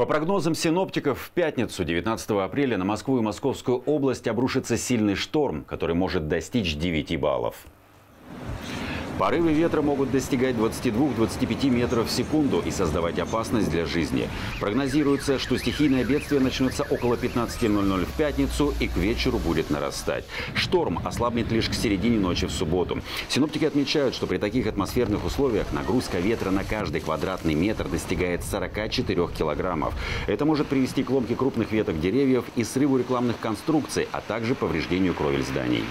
По прогнозам синоптиков, в пятницу, 19 апреля, на Москву и Московскую область обрушится сильный шторм, который может достичь 9 баллов. Порывы ветра могут достигать 22-25 метров в секунду и создавать опасность для жизни. Прогнозируется, что стихийное бедствие начнется около 15.00 в пятницу и к вечеру будет нарастать. Шторм ослабнет лишь к середине ночи в субботу. Синоптики отмечают, что при таких атмосферных условиях нагрузка ветра на каждый квадратный метр достигает 44 килограммов. Это может привести к ломке крупных веток деревьев и срыву рекламных конструкций, а также повреждению кровель зданий.